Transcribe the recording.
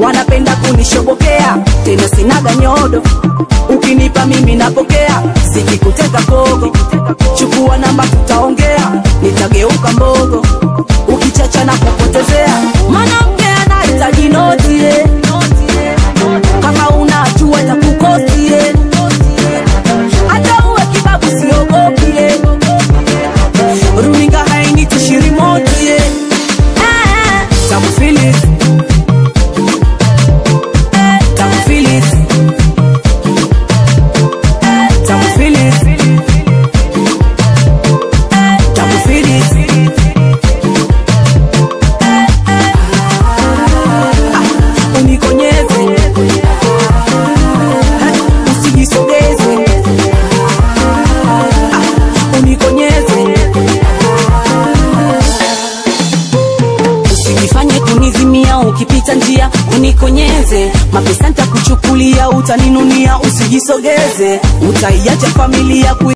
Wanapenda kunishobokea, tena sinaga nyodo, ukinipa mimi napokea, sikikuteka kogo, chukua namba tutaongea, finish. Usijifanye kunizimia ukipita njia unikonyeze mapesa ntakuchukulia utaninunia usijisogeze. Utaiacha familia kui